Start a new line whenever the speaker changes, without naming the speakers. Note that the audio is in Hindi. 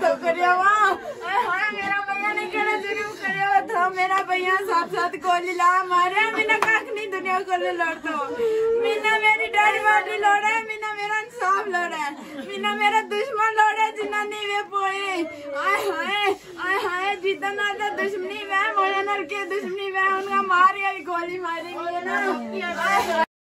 तो करिया मेरा भैया ने केड़ा जुर्म करिया था। मेरा भैया साथ साथ गोली ला मारे। मीना काक नहीं दुनिया को लड़ दो मीना मेरी डैडी वाली लड़ मीना मेरा इंसाफ लड़ मीना मेरा दुश्मन लड़ जिन्ना नहीं वे पोए हाय हाय हाय हाय जीता ना तो दुश्मनी वह मोया नर के दुश्मनी वह उनका मार गोली मारेंगे ना